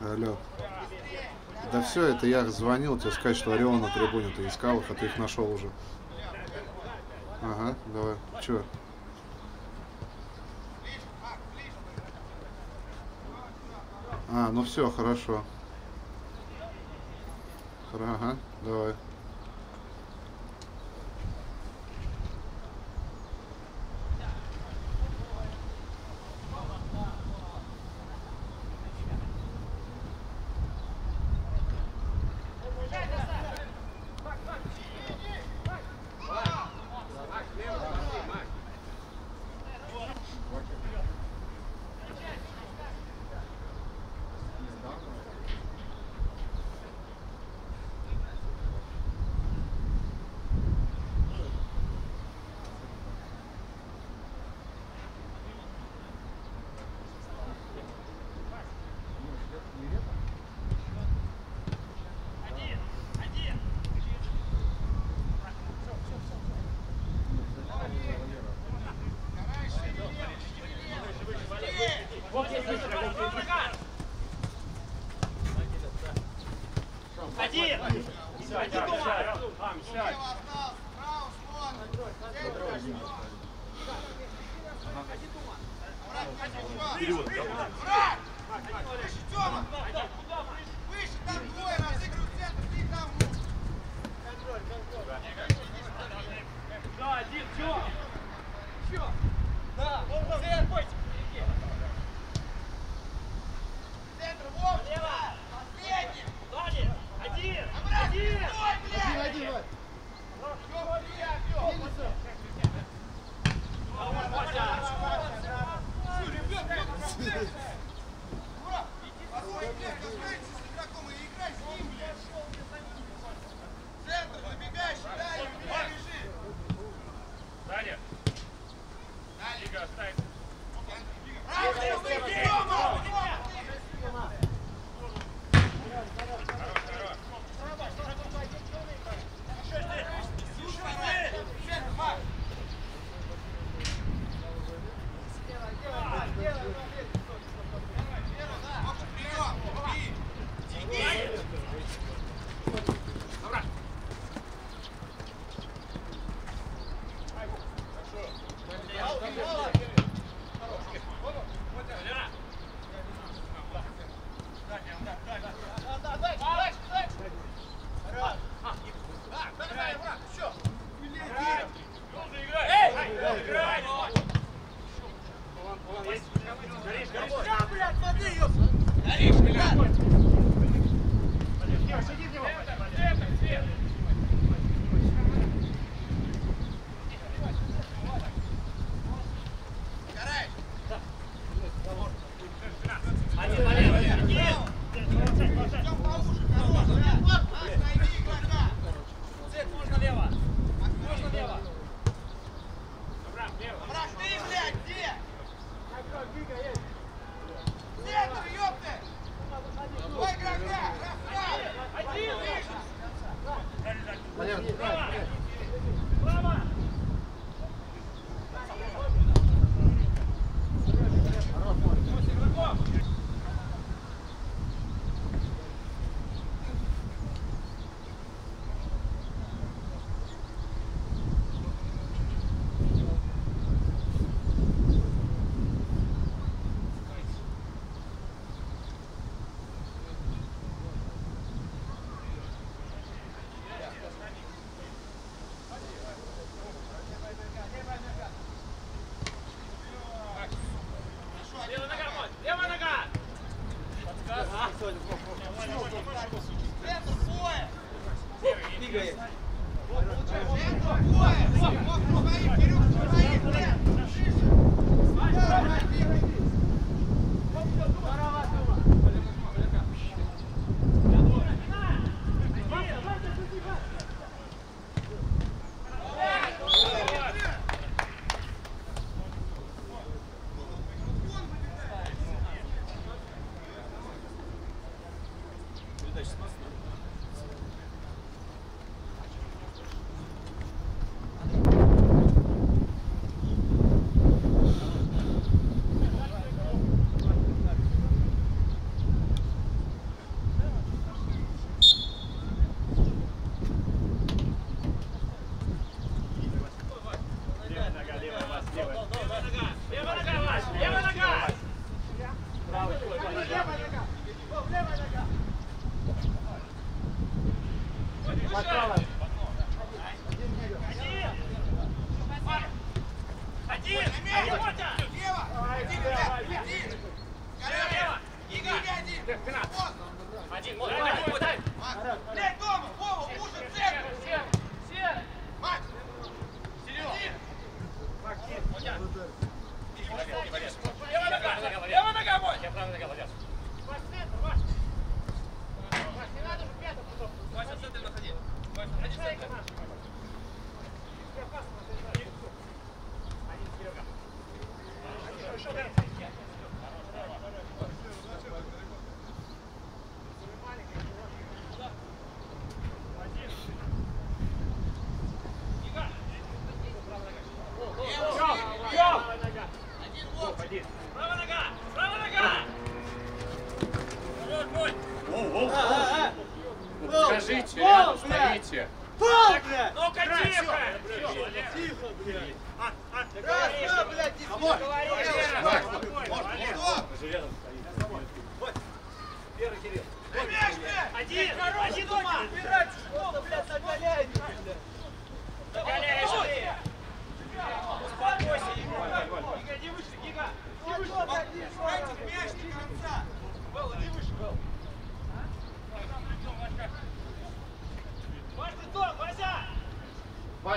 Алло. Да все, это я звонил тебе сказать, что Орел на трибуне ты искал их, а ты их нашел уже. Ага, давай. Чё? А, ну все, хорошо. Ага, давай.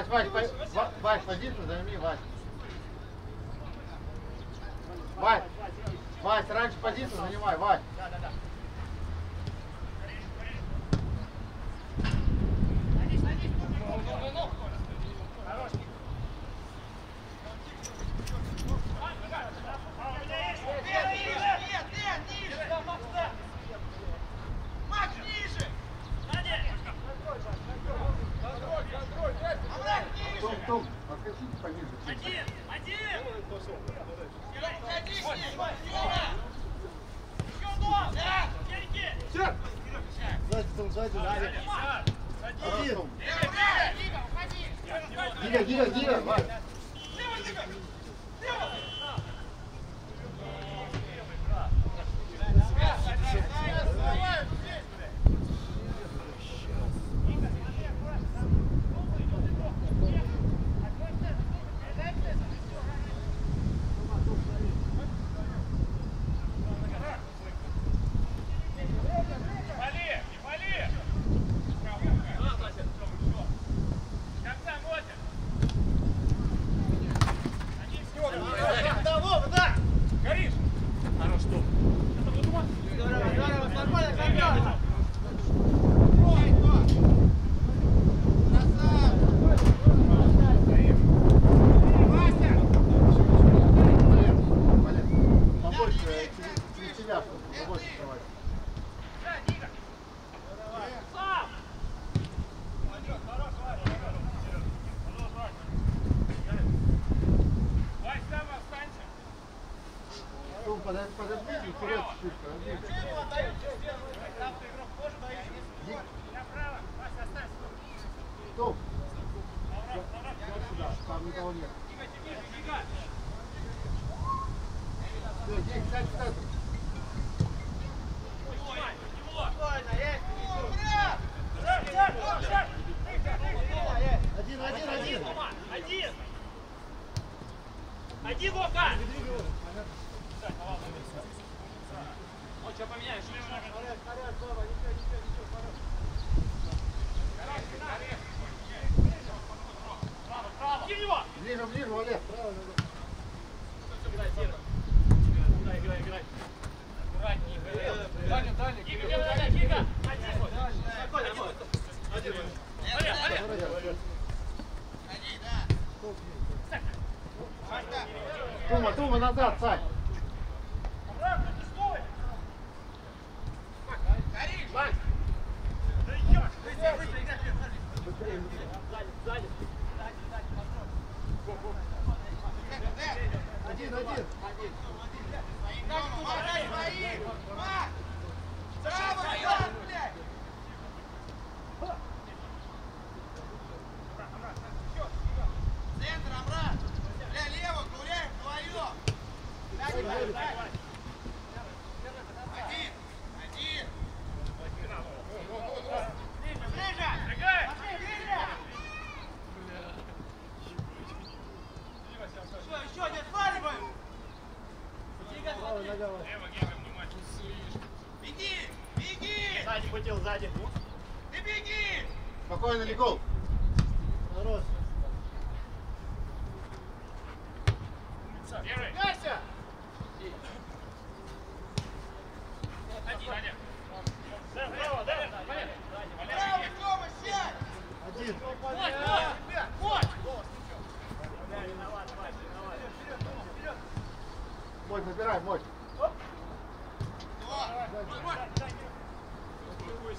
Вась, Вась, Вась, Вась, позицию займи, Вась. Вась, Вась, раньше позицию занимай, Вась. потом подождите, вперед чуть-чуть, подождите. Стоп! Там никого нет. Все, здесь, кстати, кстати. Один, один, один! Один! Один, Лока! Все поменяем, что Хорош, хорош, Боба, ничего, ничего, ничего, хорош. Право, право. Ближе, ближе, Олег, право. Играй, играй, играй, играй. Аккуратнее, блин. Дальше, дальше. Кика, Кика, Кика. Один. Один. Олег, Олег. Тума, Тума, назад, Сань. Пойдем. Спокойно, Никол. Хорош. Держи. Мой, набирай, мой.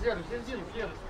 Серый, середину, серый.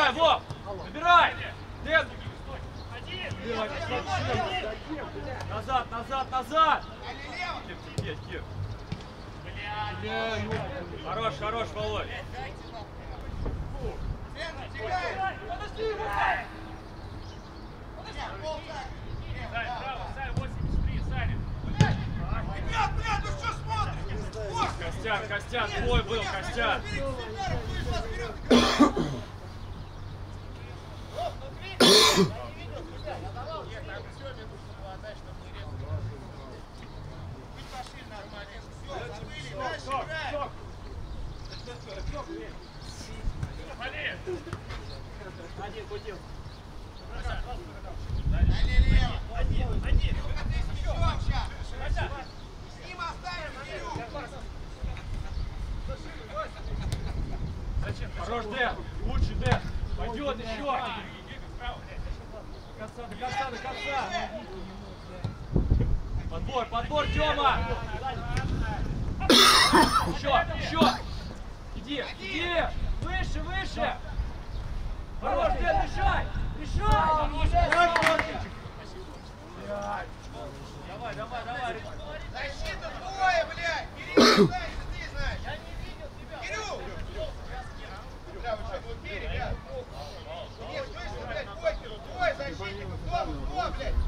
Вов, набирай, Вов! Набирай! Дэн! Назад, назад, назад! Кир, терпеть, Кир. Хорош, хорош, Володь. Полшага. Лево, Сань, право. Сань, 83, Саня. Ребят, блядь, ну что? Костя! Костян, Костян, твой был, Костян. разберитесь с ударом, кто из вас вперед играет? Вы пошли нормально. Все, забыли, дальше играем. Один, крутил. Далее лево. Один, один. Ну-ка ты с мячом сейчас. С ним останься, Кирюх. Зачем? Хорош, Дэн. Лучше, Дэн. Пойдет еще. До конца, до. Подбор, подбор, Тёма. Еще, еще. Иди, иди. Выше, выше. Хорош, Дэн, решай. Решай. Давай, давай, давай. Защита двое, блядь. Кирилл, ты знаешь. Я не видел тебя. Кирюх. Бля, вы что, глупее, ребят? Нет, слышно, блядь, покеру. Двое защитников. Кто, кто, блядь?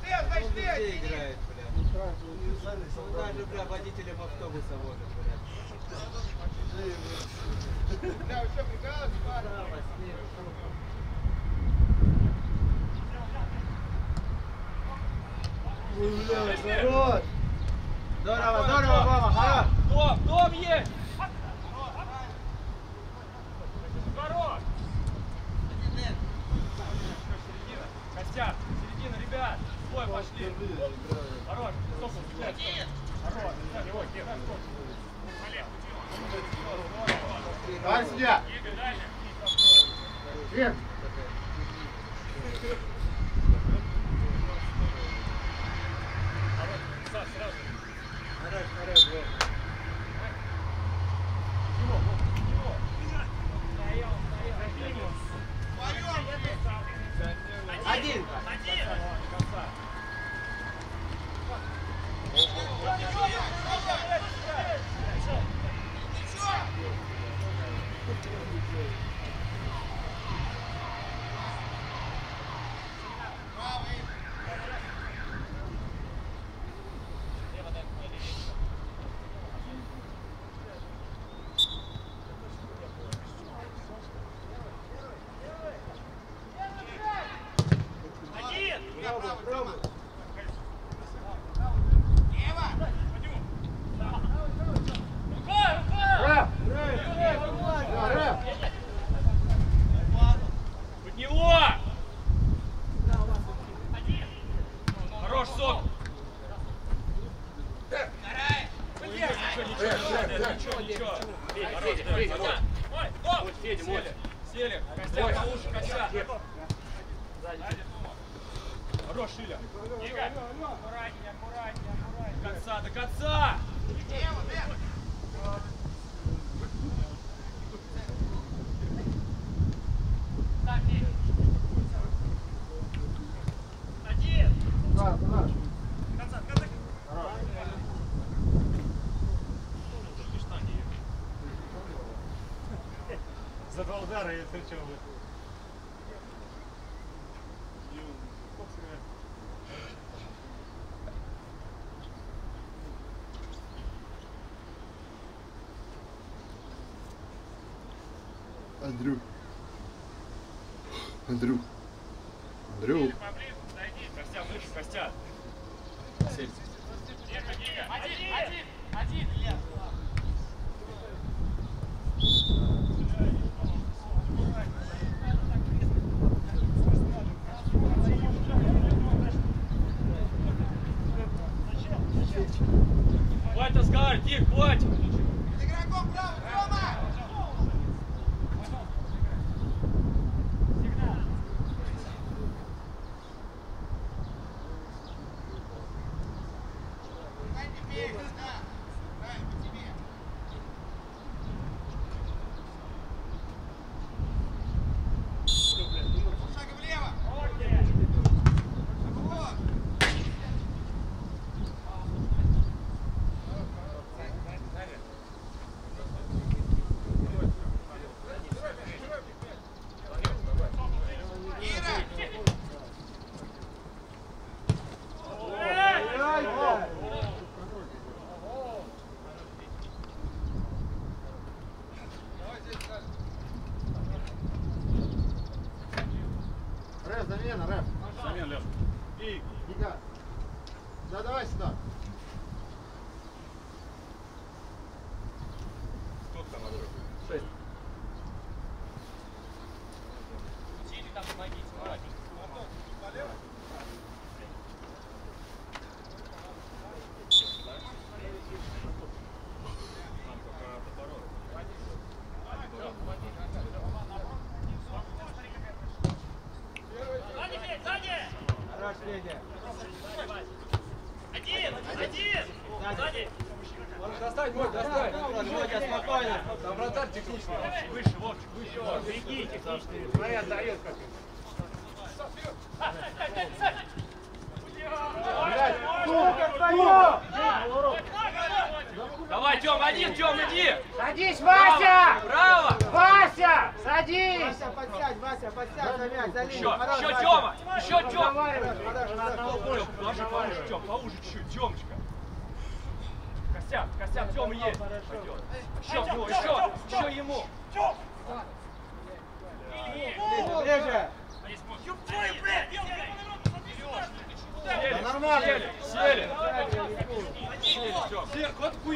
Ты, значит, ты один. даже, бля, водителем автобуса возит, блядь. Бля, вы что, прикалываетесь, парни? Хорош. Здорово, здорово, мама, хорош. Дом, дом есть. Хорош. Костяк, середина, ребят. Свой пошли. Хорош. Тебя? Хорош. Ой, где? Давай сюда. Вверх. За два удара я встречал. Андрюк. Андрюк. Тёма есть. Еще, него, еще, еще ему. Ближе. Сели, нормально. сели, сели.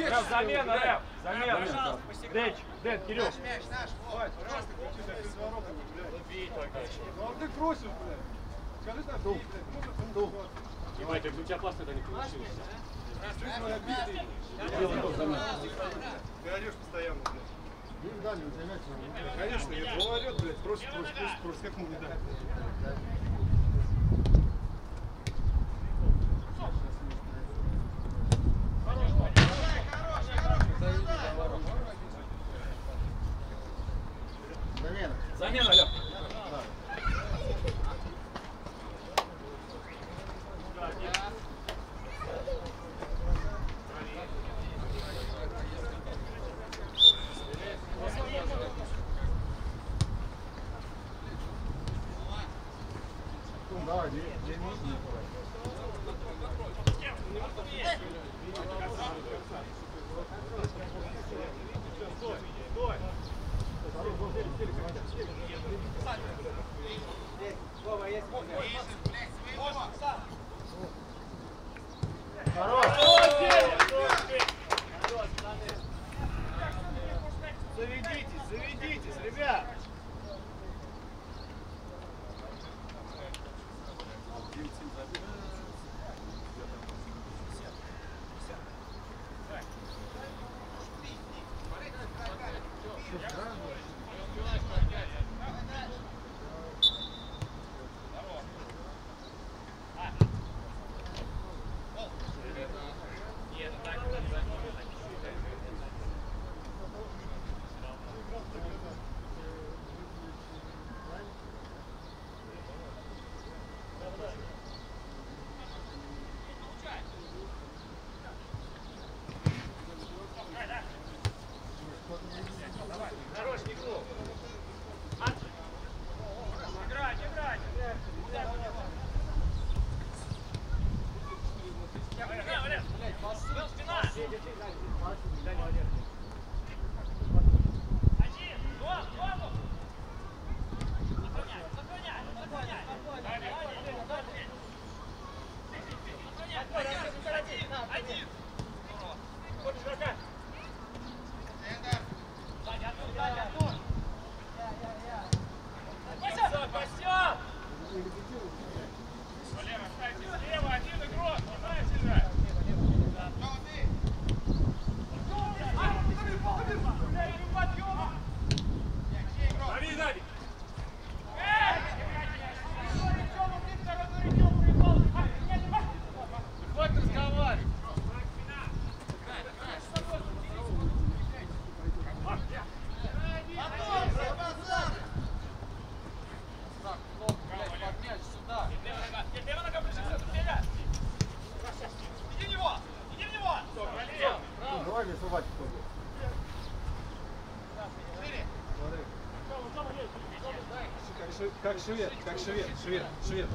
Рэп, замена, рэп, замена. Дэн, Дэн, Кирилл. Наш мяч, наш. Вот. Ну ты просишь, блядь. Скажи там, бей, блядь. Ебать, у тебя классно это не получилось. Ты орешь постоянно, блядь. Гиг дали, у тебя мяч надо. Конечно, я он орет, блядь, просит, просит, просит, просит, как ему не дать. Замена. Замена, Лёв. Ну, Как, ше- как швед, как швед, швед, швед, швед.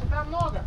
Выше, там много.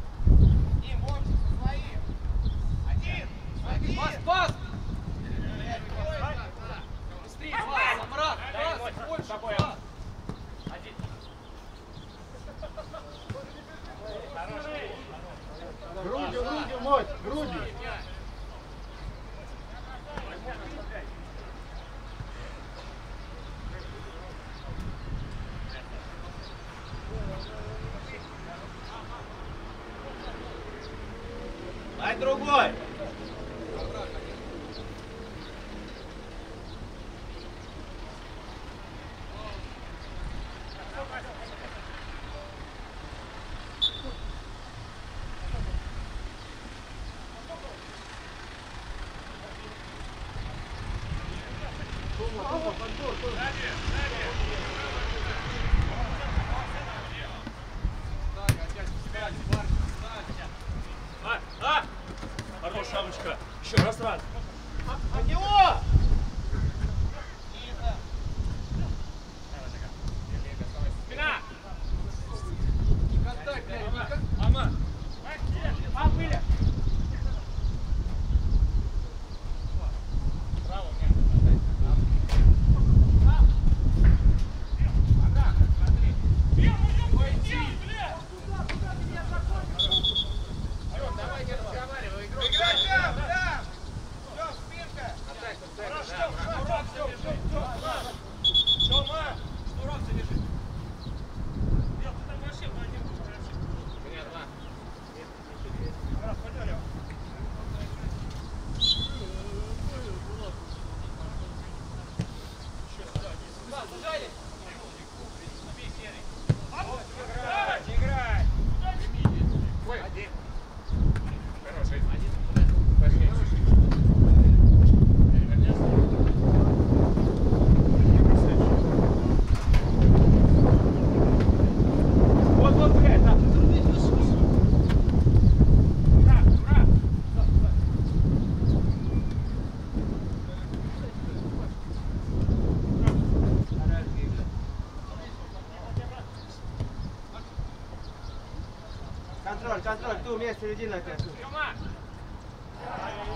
у меня середина.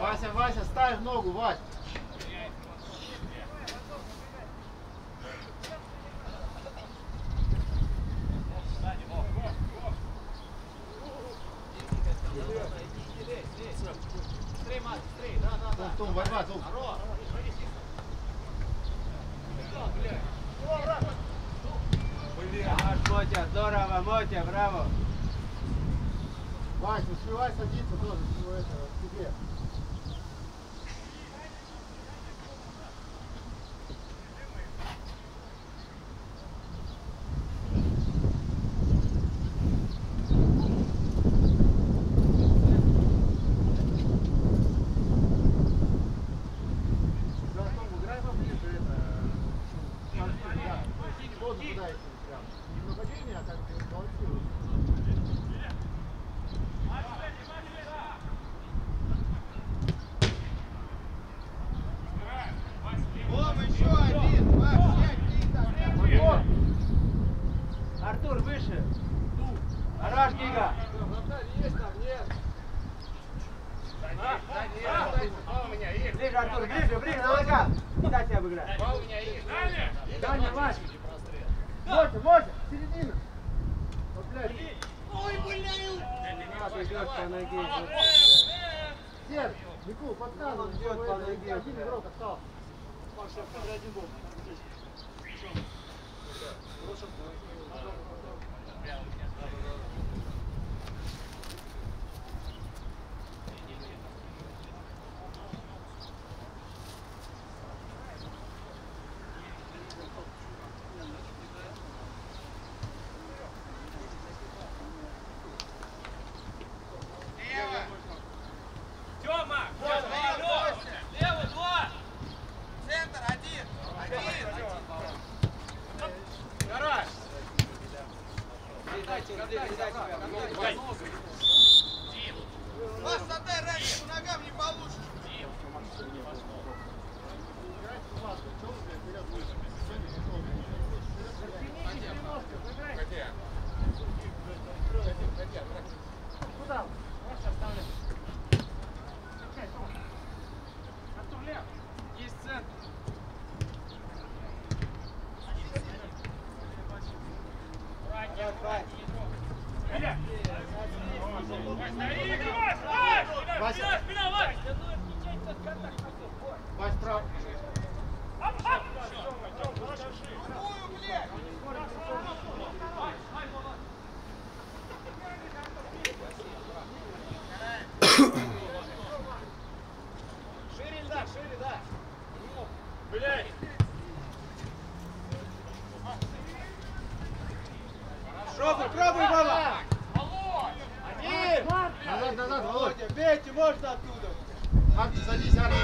Вася, Вася, ставь ногу, Вася. Вась, прав. Шире, да, шире, да. Блядь. Пробуй, пробуй, Вова! Один! Назад, назад, Володя! Бейте, можно оттуда! Арти, садись, Арти,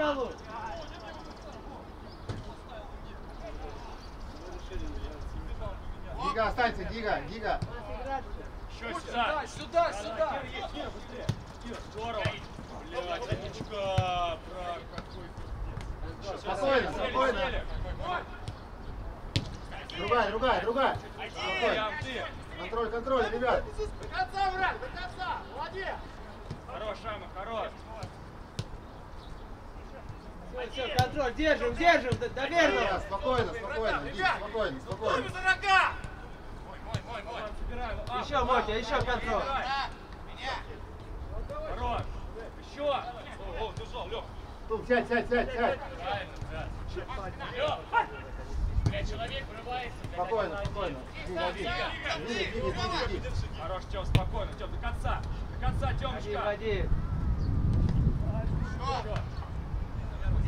началу. Дига, останься, Дига, Дига. Еще сюда. Сюда, сюда. Здорово. Блядь, Анечка, брак, какой. Спокойно, спокойно. Другая, другая, другая. Спокойно. Контроль, контроль, ребят. До конца, враг, до конца. Молодец. Хорош, Ама, хорош. Все, все, контроль, держим, держим, до, до Да, верного. Спокойно, спокойно, спокойно, спокойно. А, Еще, а, Мотя, еще контроль. меня. Хорош. Еще. О, о, держал, Лех. Тут, сядь, сядь, сядь, сядь. Правильно, да. Блядь, человек врывается. Спокойно, спокойно. Дига, Дига, Дига. Хорош, Тем, спокойно. Тем, до конца. До конца, Один в Темочка. один.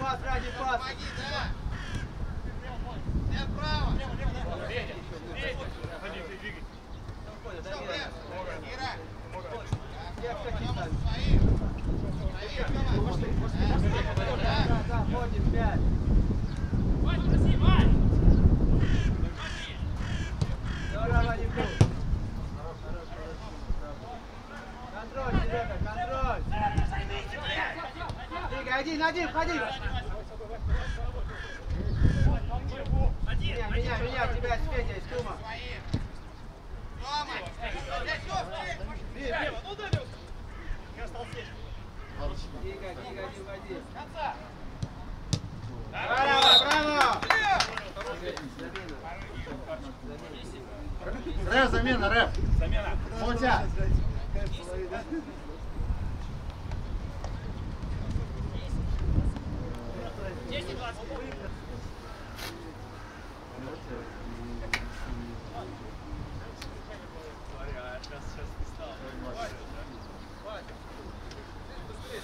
пас ради пас. Помоги, да! Нет, право! Федя, Федя. Ходи, ты двигай. Что, Глеб? Играй! Девка, Потом кидай. свои! Свои, Тёма! Да, да, да, ходим, пять. Здорово, не бил. Контроль, Серега, контроль. Двигай, один, один, входи. Меня, меня, меня, тебя Федей, с Тума. Гига, не уходи. Конца! Браво, браво! Рэп, замена, рэп. Замена. Мотя.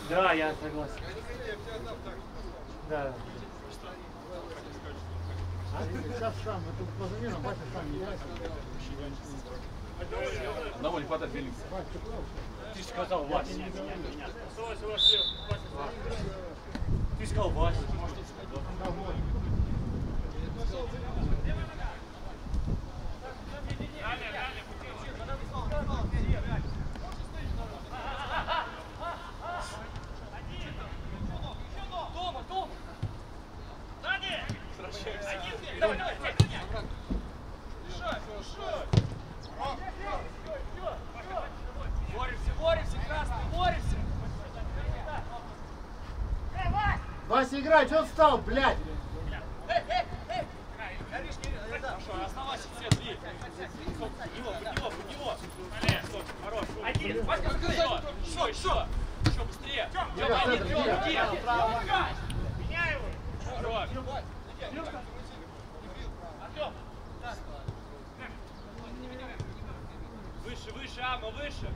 Да, я согласен. Да. Сейчас сам, это по заменам, Вася сам меняет. Одного не хватает, Феликс. Вася, ты. Ты сказал Вася. Ты сказал Вася. Да, вот. Боремся, Вася, играй, что встал, блядь? Хорошо, оставайся в центре. Под него, под него, под него. Хорош. Один, Васька, еще, еще, еще. Быстрее. Тёма, один, Тёма, один. Хорош. Выше, выше, Ама, выше.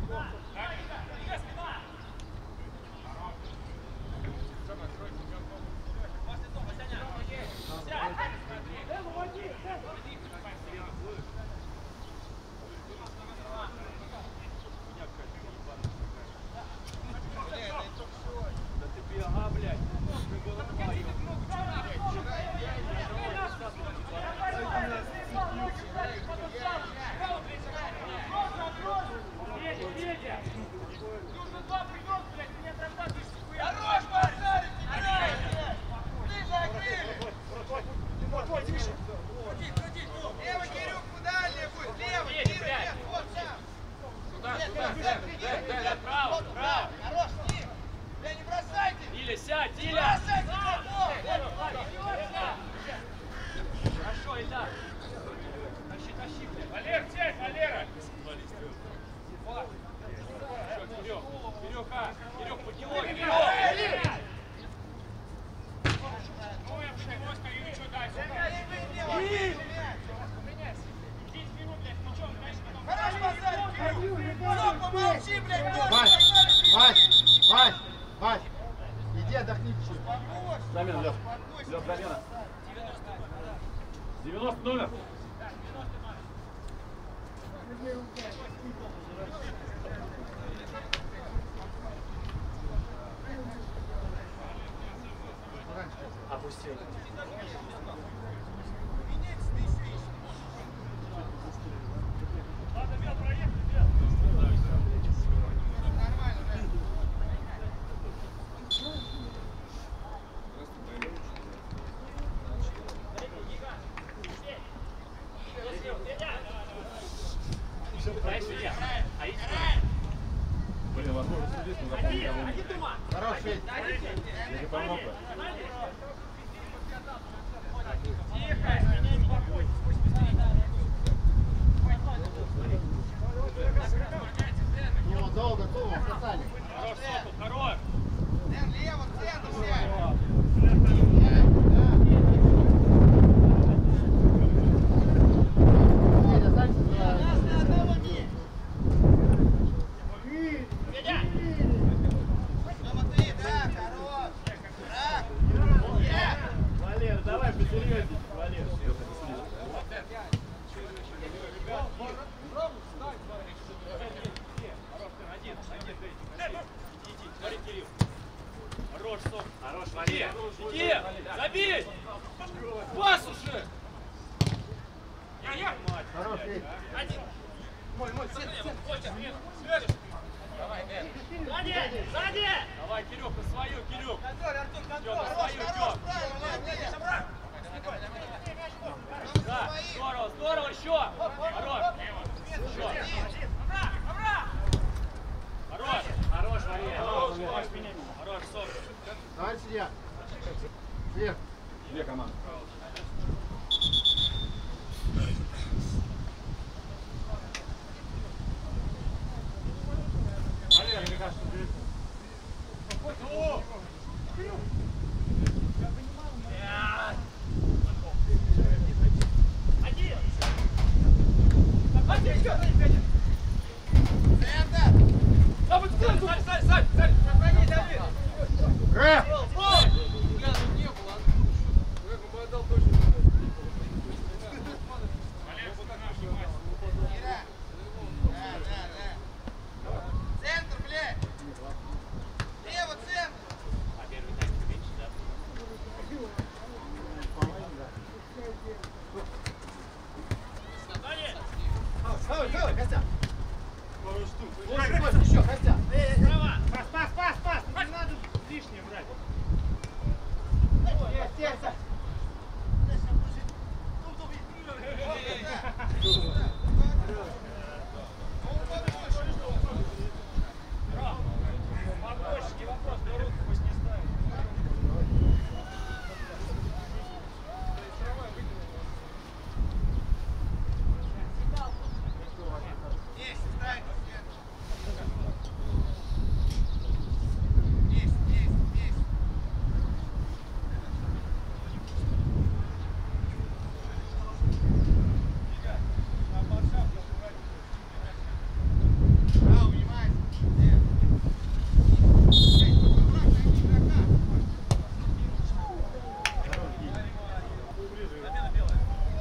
Идет замена. 90 номер. Опустил.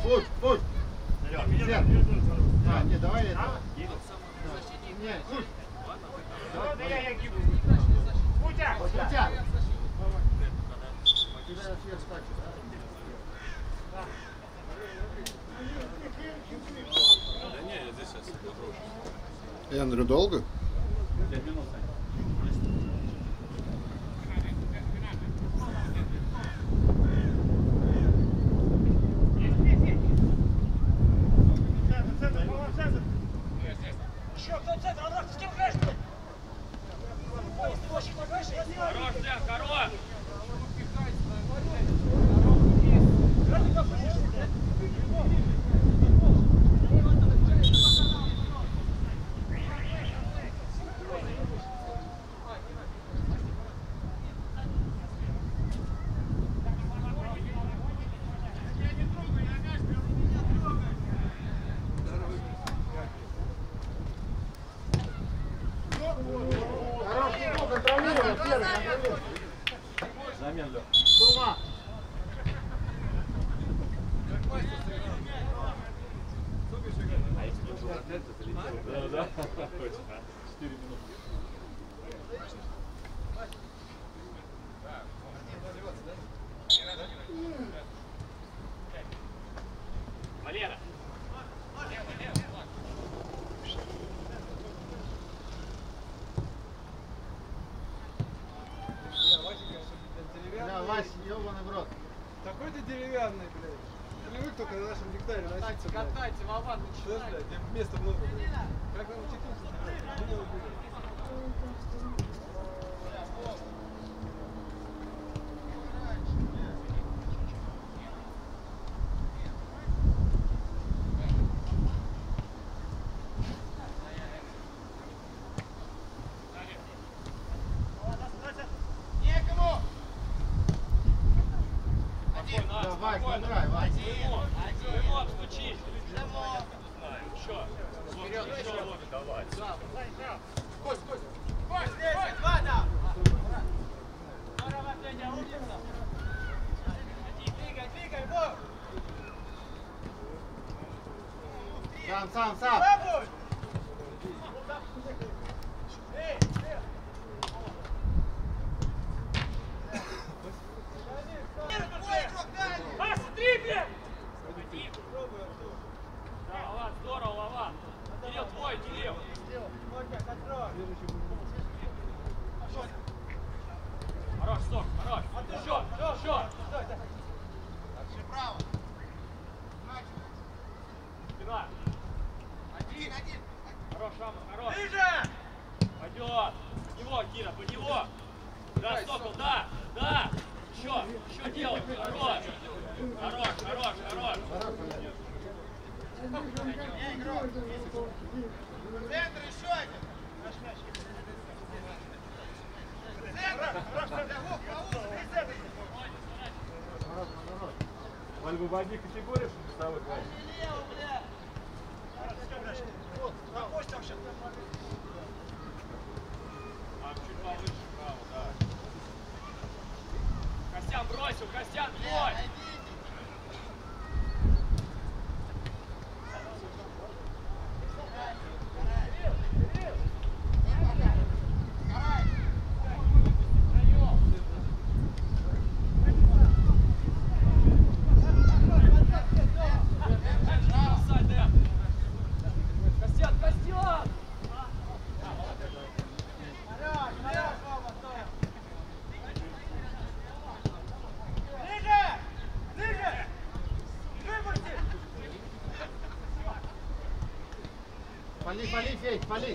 Пуш, пуш. Вперед. Да, не, давай это. Не, пуш. Да я, я гибу. Путя. Путя. Тебя на сверх скачу, да? Да не, я здесь сейчас. Эндрю долго? катайте, катайте, Вован, начинайте. Что, блядь, место много. Как нам утекнуть? Давай, квадрай, Вася. 不上不上。Vale.